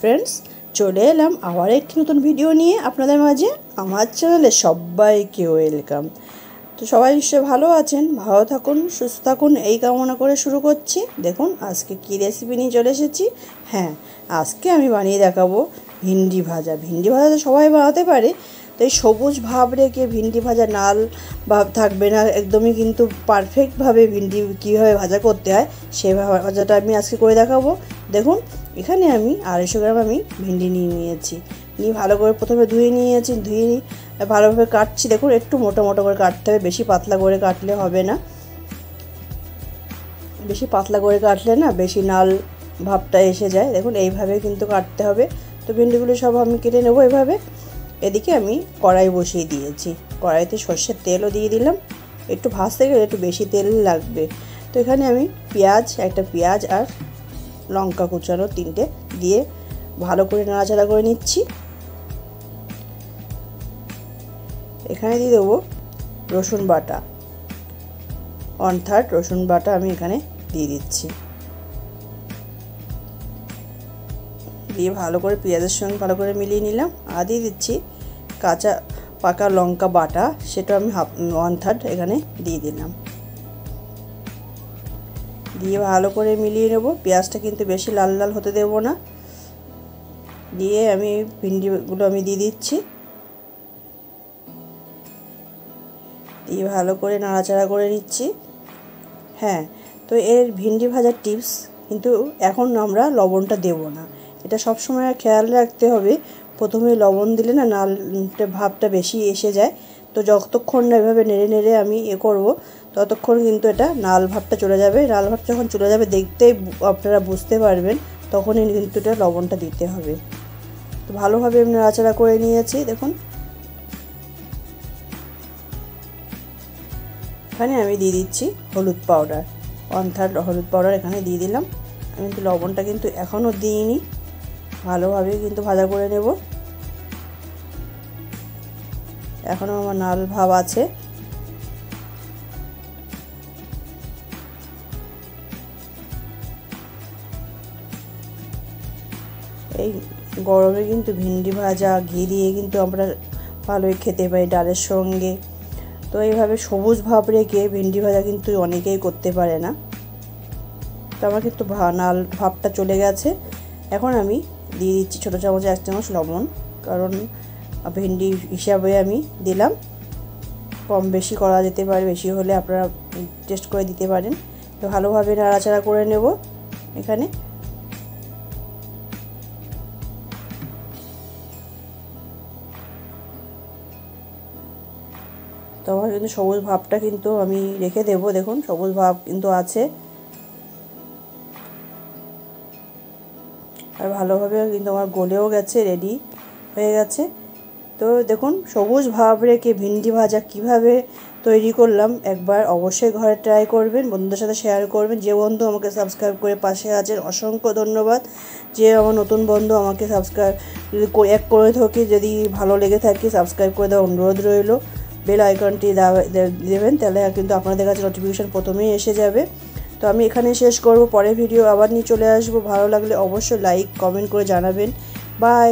Friends চলে এলাম আবার একটি নতুন ভিডিও নিয়ে আপনাদের মাঝে। আমার চ্যানেলে সবাইকে ওয়েলকাম তো সবাই নিশ্চয়ই ভালো আছেন, ভালো থাকুন, সুস্থ থাকুন, এই কামনা করে শুরু করছি। দেখুন, আজকে কী রেসিপি নিয়ে চলে এসেছি। হ্যাঁ আজকে আমি বানিয়ে দেখাবো ভিন্ডি ভাজা। ভিন্ডি ভাজা তো সবাই বানাতে পারে। তো এই সবুজ ভাব রেখে ভিন্ডি ভাজা নাল ভাব থাকবে না, একদমই কিন্তু পারফেক্টভাবে ভিন্ডি কীভাবে ভাজা করতে হয় সেই ভাজাটা আমি আজকে করে দেখাবো। দেখুন এখানে আমি আড়াইশো গ্রাম আমি ভেন্ডি নিয়ে নিয়েছি। নিয়ে ভালো করে প্রথমে ধুয়ে নিয়েছি, ধুয়ে ভালোভাবে কাটছি। দেখুন, একটু মোটা মোটা করে কাটতে হবে, বেশি পাতলা করে কাটলে হবে না। বেশি পাতলা করে কাটলে না বেশি নাল ভাবটা এসে যায়। দেখুন, এইভাবে কিন্তু কাটতে হবে। তো ভিন্ডিগুলো সব আমি কেটে নেব এভাবে। এদিকে আমি কড়াই বসিয়ে দিয়েছি। কড়াইতে সর্ষের তেলও দিয়ে দিলাম। একটু ভাজতে গেলে একটু বেশি তেল লাগবে। তো এখানে আমি পেঁয়াজ, একটা পেঁয়াজ আর লঙ্কা কুচানো তিনটে দিয়ে ভালো করে নাড়াচাড়া করে নিচ্ছি। এখানে দিয়ে দেবো রসুন বাটা। ওয়ান থার্ড রসুন বাটা আমি এখানে দিয়ে দিচ্ছি। দিয়ে ভালো করে পেঁয়াজের সঙ্গে ভালো করে মিলিয়ে নিলাম। আর দিয়ে দিচ্ছি কাঁচা পাকা লঙ্কা বাটা, সেটা আমি হাফ, ওয়ান থার্ড এখানে দিয়ে দিলাম। দিয়ে ভালো করে মিলিয়ে নেব। পেঁয়াজটা কিন্তু বেশি লাল লাল হতে দেব না। দিয়ে আমি ভিন্ডিগুলো আমি দিয়ে দিচ্ছি। দিয়ে ভালো করে নাড়াচাড়া করে নিচ্ছি। হ্যাঁ তো এর ভিন্ডি ভাজার টিপস কিন্তু এখন আমরা লবণটা দেব না। এটা সবসময় খেয়াল রাখতে হবে। প্রথমে লবণ দিলে না নাল ভাবটা বেশি এসে যায়। তো যতক্ষণ না এভাবে নেড়ে নেড়ে আমি এ করব, ততক্ষণ কিন্তু এটা নাল ভাবটা চলে যাবে। নাল ভাব যখন চলে যাবে, দেখতেই আপনারা বুঝতে পারবেন, তখনই কিন্তু এটা লবণটা দিতে হবে। তো ভালোভাবে আমি নাড়াচাড়া করে নিয়েছি, দেখুন। এখানে আমি দিয়ে দিচ্ছি হলুদ পাউডার। ওয়ান থার্ড হলুদ পাউডার এখানে দিয়ে দিলাম। আমি কিন্তু লবণটা কিন্তু এখনও দিইনি। ভালোভাবে কিন্তু ভাজা করে নেব। এখনও আমার নাল ভাব আছে। এই গরমে কিন্তু ভিন্ডি ভাজা, ঘি দিয়ে কিন্তু আমরা ভালোই খেতে পারি ডালের সঙ্গে। তো এইভাবে সবুজ ভাব রেখে ভেন্ডি ভাজা কিন্তু অনেকেই করতে পারে না। তো আমার কিন্তু নাল ভাবটা চলে গেছে। এখন আমি দিয়ে দিচ্ছি ছোটো চামচে এক চামচ লবণ, কারণ ভেন্ডি হিসাবে আমি দিলাম। কম বেশি করা যেতে পারে, বেশি হলে আপনারা টেস্ট করে দিতে পারেন। তো ভালোভাবে নাড়াচাড়া করে নেব এখানে। তো আমার কিন্তু সবুজ ভাবটা কিন্তু আমি রেখে দেব, দেখুন সবুজ ভাব কিন্তু আছে। আর ভালোভাবে কিন্তু আমার গলেও গেছে রেডি হয়ে গেছে। তো দেখুন, সবুজ ভাব রেখে ভিন্ডি ভাজা কীভাবে তৈরি করলাম, একবার অবশ্যই ঘরে ট্রাই করবেন, বন্ধুদের সাথে শেয়ার করবেন। যে বন্ধু আমাকে সাবস্ক্রাইব করে পাশে আছেন, অসংখ্য ধন্যবাদ। যে আমার নতুন বন্ধু আমাকে সাবস্ক্রাইব এক করে থাকি, যদি ভালো লেগে থাকে সাবস্ক্রাইব করে দেওয়ার অনুরোধ রইল। বেল আইকনটি দেবেন, তাহলে কিন্তু আপনাদের কাছে নোটিফিকেশান প্রথমেই এসে যাবে। তো আমি এখানে শেষ করব পরে ভিডিও আবার নিয়ে চলে আসব। ভালো লাগলে অবশ্যই লাইক কমেন্ট করে জানাবেন। বাই